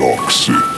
York